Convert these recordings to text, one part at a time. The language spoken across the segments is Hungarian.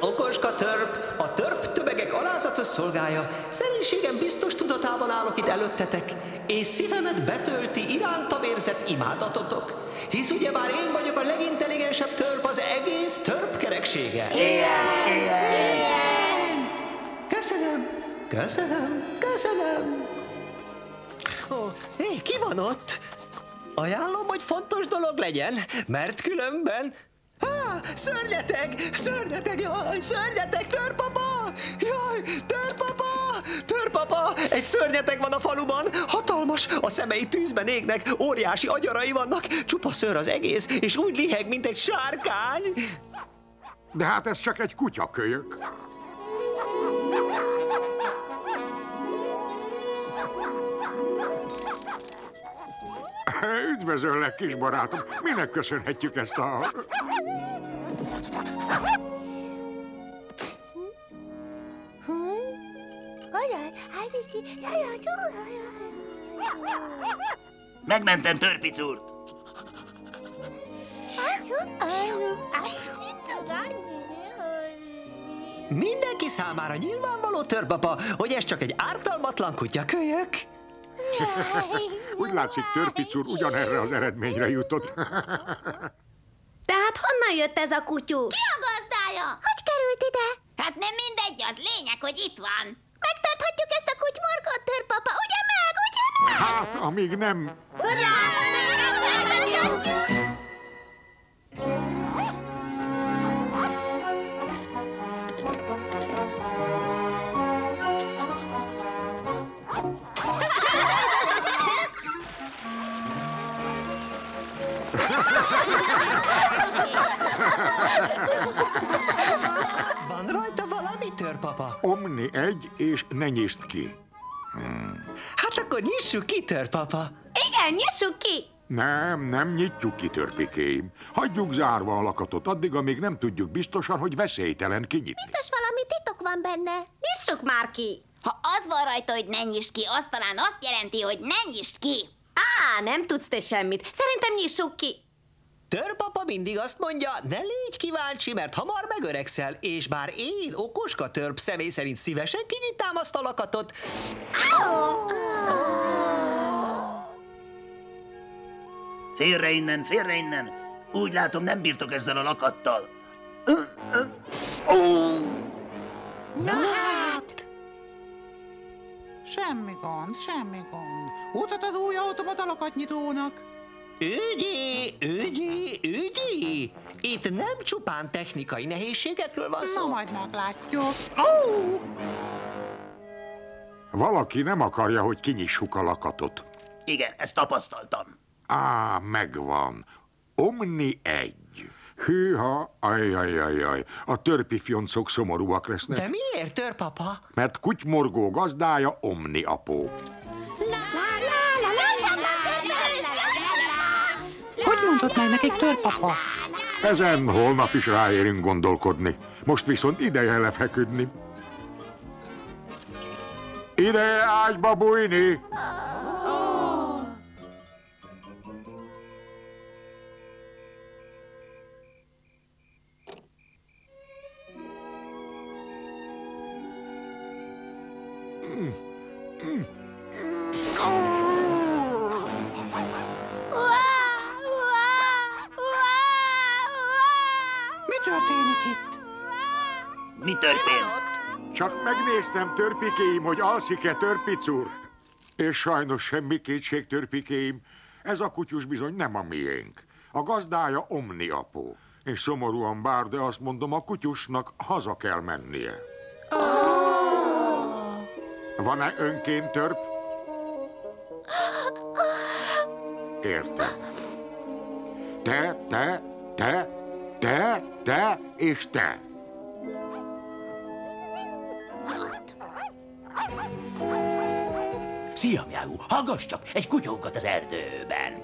okoska törp, a törp tömegek alázatos szolgája. Szerénységem biztos tudatában állok itt előttetek, és szívemet betölti irántam érzett imádatotok. Hisz ugye már én vagyok a legintelligensebb törp az egész törp kereksége. Igen! Igen! Köszönöm, köszönöm, köszönöm. Ó, hé, ki van ott? Ajánlom, hogy fontos dolog legyen, mert különben... Szörnyeteg, szörnyeteg, jaj, szörnyeteg, törpapa! Jaj, törpapa, törpapa! Egy szörnyeteg van a faluban, hatalmas, a szemei tűzben égnek, óriási agyarai vannak, csupa szőr az egész, és úgy liheg, mint egy sárkány. De hát ez csak egy kutyakölyök. Üdvözöllek, kis barátom! Minek köszönhetjük ezt a... Megmentem törpicúrt. Mindenki számára nyilvánvaló, törpapa, hogy ez csak egy ártalmatlan kutyakölyök. Úgy látszik, Törpic úr ugyanerre az eredményre jutott. Tehát honnan jött ez a kutyú? Ki a gazdája? Hogy került ide? Hát nem mindegy, lényeg, hogy itt van. Megtarthatjuk ezt a kutymorgot, törpapa, ugye meg, ugye meg? Hát, amíg nem... Hurrá! Van rajta valami, törpapa? Omni egy, és ne nyisd ki. Hát akkor nyissuk ki, törpapa. Igen, nyissuk ki! Nem, nem nyitjuk ki, törpikéim. Hagyjuk zárva a lakatot addig, amíg nem tudjuk biztosan, hogy veszélytelen kinyitni. Biztos valami titok van benne. Nyissuk már ki! Ha az van rajta, hogy ne nyisd ki, az talán azt jelenti, hogy ne nyisd ki. Á, nem tudsz te semmit. Szerintem nyissuk ki. Törpapa mindig azt mondja, ne légy kíváncsi, mert hamar megöregszel, és bár én, okoska törp személy szerint szívesen kinyitám azt a lakatot, Félre innen, félre innen. Úgy látom, nem bírtok ezzel a lakattal. Na hát... Semmi gond, semmi gond. Utat az új automata lakatnyitónak. Ügyi, ügyi, ügyi! Itt nem csupán technikai nehézségekről van Na, szó. majd meglátjuk. Valaki nem akarja, hogy kinyissuk a lakatot. Igen, ezt tapasztaltam. Á, megvan. Omni egy. Hűha, ajajajaj, a törpi fioncok szomorúak lesznek, De miért, törpapa? mert kutymorgó gazdája Omni apó. Mondott meg nekik törpapa? Ezen holnap is ráérünk gondolkodni. Most viszont ideje lefeküdni. Ideje ágyba bújni! Mi Mi történt? Csak megnéztem, törpikéim, hogy alszik-e törpicúr. És sajnos semmi kétség, törpikéim. Ez a kutyus bizony nem a miénk. A gazdája Omni apó. És szomorúan bár, de azt mondom, a kutyusnak haza kell mennie. Van-e önként törp? Értem. Te, te, te, te, te és te. Szia, Miau! Hallgass csak, egy kutyónkat az erdőben.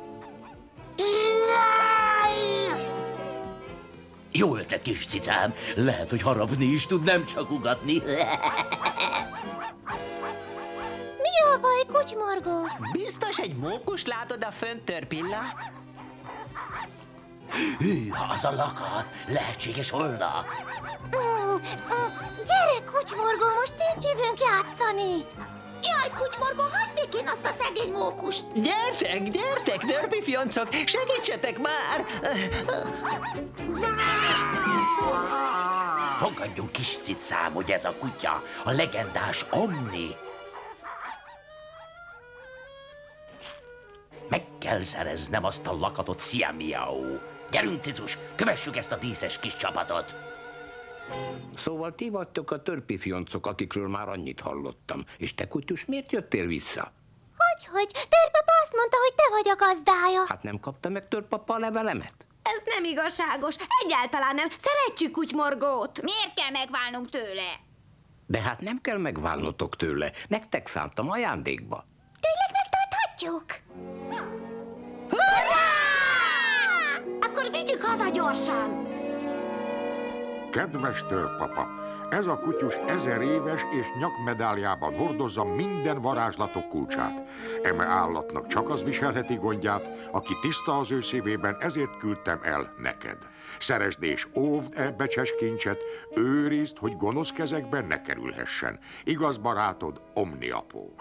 Jó ötlet, kis cicám. Lehet, hogy harapni is tud, nem csak ugatni. Mi a baj, kutymorgó? Biztos egy mókus látod a fönt, törpilla? Hűha, az a lakat lehetséges volna. Mm, mm, gyere, kucsmorgó, most nincs időnk játszani. Jaj, kucsmorgó, hagyd békén azt a szegény mókust. Gyertek, gyertek, dörpi fioncok, segítsetek már! Fogadjunk kis cicám, hogy ez a kutya, a legendás Omni. Meg kell szereznem azt a lakatot, Szia Miau. Gyerünk, cicus, kövessük ezt a díszes kis csapatot. Szóval ti vagytok a törpifioncok, akikről már annyit hallottam. És te, kutyus, miért jöttél vissza? Hogy, hogy? Törpapa azt mondta, hogy te vagy a gazdája. Hát nem kapta meg törpapa a levelemet? Ez nem igazságos. Egyáltalán nem. Szeretjük kutymorgót. Miért kell megválnunk tőle? De hát nem kell megválnotok tőle. Nektek szántam ajándékba. Tényleg megtarthatjuk? Hurrá! Akkor vigyük haza gyorsan. Kedves törpapa, ez a kutyus ezer éves és nyakmedáljában hordozza minden varázslatok kulcsát. Eme állatnak csak az viselheti gondját, aki tiszta az ő szívében, ezért küldtem el neked. Szeresd és óvd e becses kincset, őrizd, hogy gonosz kezekben ne kerülhessen. Igaz barátod, Omniapó.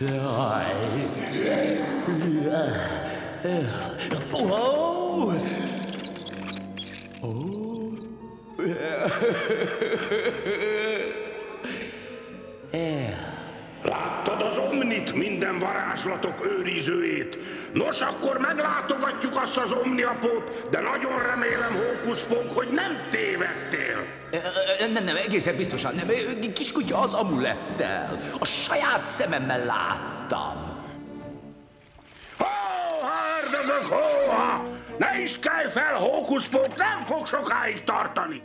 Oh. minden varázslatok őrizőjét? Nos, akkor meglátogatjuk azt az Omniapót, de nagyon remélem, Hókuszpók, hogy nem tévedtél. Nem, nem, egészen biztosan nem. Kiskutya az amulettel. A saját szememmel láttam. Hóha, ördögök, hóha! Ne is kelj fel, Hókuszpók, nem fog sokáig tartani.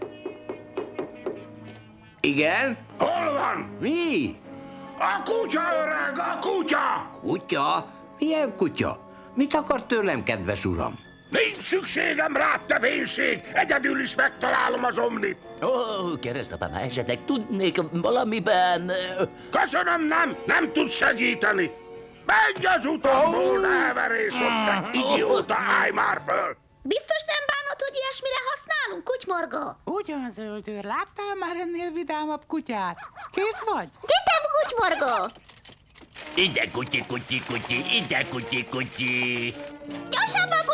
Igen? Hol van? Mi? A kutya, öreg, a kutya! Kutya? Milyen kutya? Mit akar tőlem, kedves uram? Nincs szükségem rá, te vénység! Egyedül is megtalálom az omnit! Ó, keresztapám, ha esetleg tudnék valamiben... Köszönöm, nem! Nem tud segíteni! Menj az utamból, ne heverészod, te idióta, állj már föl! Ilyesmire használunk, kucsmorgó? Ugyan, zöldőr, láttál már ennél vidámabb kutyát? Kész vagy? Gyertem, kucsmorgó! Ide, kutyi, kutyi, kutyi, ide, kutyi, kutyi. Gyorsabban,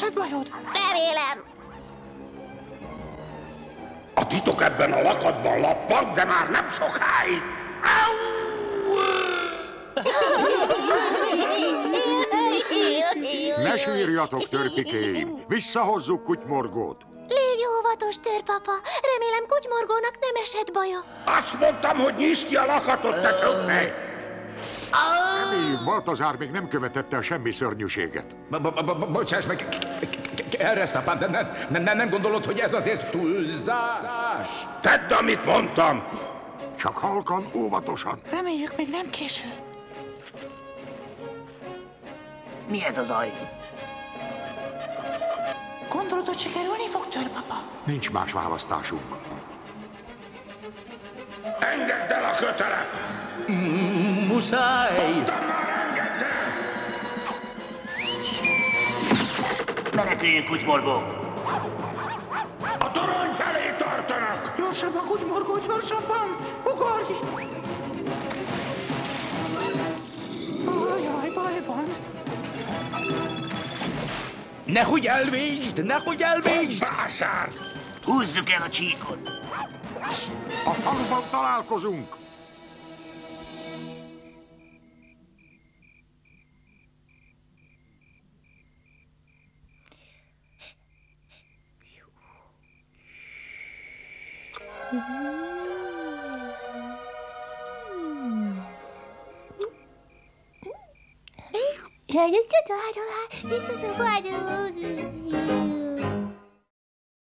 Esett bajod? Remélem. A titok ebben a lakatban lappant, de már nem sokáig. Au! Ne sírjatok, törpikéim! Visszahozzuk kutymorgót! Légy óvatos, törpapa. Remélem kucsmorgónak nem esett baja. Azt mondtam, hogy nyisd ki a lakatot, te tökfej! Emi, Baltazár még nem követett el semmi szörnyűséget. Bocsáss meg, keresztapám, de nem, nem, nem gondolod, hogy ez azért túlzás? Tedd, amit mondtam! Csak halkan, óvatosan. Reméljük, még nem késő. Mi ez a zaj? Gondolod, hogy sikerülni fog, törpapa? Nincs más választásunk. Engedd el a kötelet! Muszáj! Meneküljünk, kutyborgó! A torony felé tartanak! Gyorsabban, kutymorgó, gyorsabban! Ugorj! Ajaj, baj van. Nehogy elvégsd, nehogy elvégsd! Básárd! Húzzuk el a csíkot! A faluban találkozunk! Dari suatu arwah, Yesus berpadu.